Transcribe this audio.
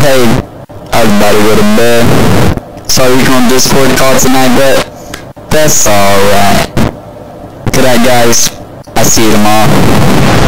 hey, I was about to go to bed. Sorry you on Discord call tonight, but that's alright. Good night, guys. I'll see you tomorrow.